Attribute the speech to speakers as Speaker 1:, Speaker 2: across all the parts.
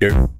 Speaker 1: Yeah.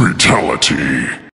Speaker 1: Fatality.